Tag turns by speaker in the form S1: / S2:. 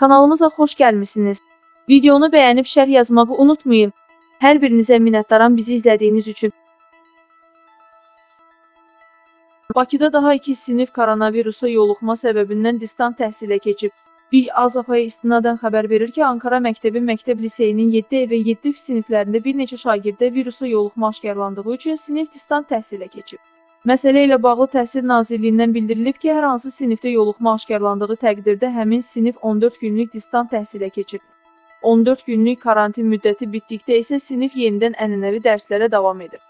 S1: Kanalımıza xoş gəlmisiniz. Videonu bəyənib şərh yazmağı unutmayın. Hər birinizə minnətdaram bizi izlədiyiniz üçün. Bakıda daha 2 sinif koronavirusa yoluxma səbəbindən distant təhsilə keçib. Bir Azapaya istinadən xəbər verir ki, Ankara Məktəbi Məktəb Liseyinin 7 və 7 siniflərində bir neçə şagirdə virusa yoluxma aşkarlandığı üçün sinif distant təhsilə keçib. Məsələ ilə bağlı Təhsil Nazirliyindən bildirilib ki, hər hansı sinifdə yoluxma aşkarlandığı təqdirdə həmin sinif 14 günlük distant təhsilə keçib. 14 günlük karantin müddəti bitdikdə isə sinif yenidən ənənəvi dərslərə davam edir.